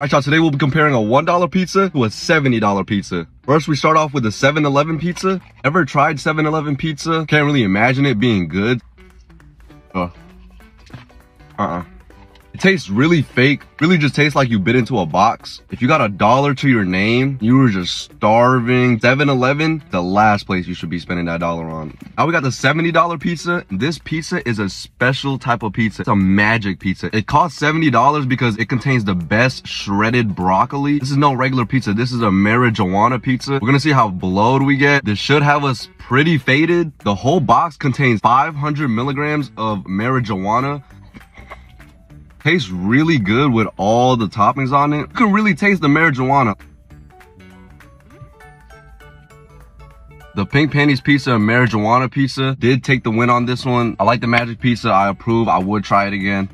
Alright y'all, today we'll be comparing a $1 pizza to a $70 pizza. First, we start off with a 7-Eleven pizza. Ever tried 7-Eleven pizza? Can't really imagine it being good. Uh, uh-uh. It tastes really fake, really just tastes like you bit into a box. If you got a dollar to your name, you were just starving. 7-Eleven, the last place you should be spending that dollar on. Now we got the $70 pizza. This pizza is a special type of pizza. It's a magic pizza. It costs $70 because it contains the best shredded broccoli. This is no regular pizza. This is a marijuana pizza. We're gonna see how blowed we get. This should have us pretty faded. The whole box contains 500 milligrams of marijuana tastes really good with all the toppings on it. You can really taste the marijuana. The Pink Panties Pizza and Marijuana Pizza did take the win on this one. I like the Magic Pizza. I approve. I would try it again.